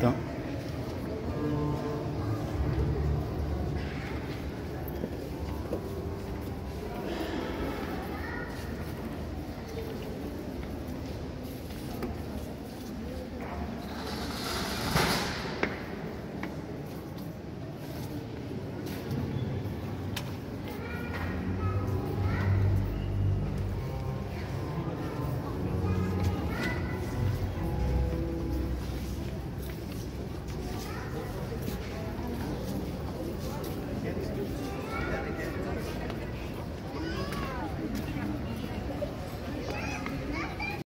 있다.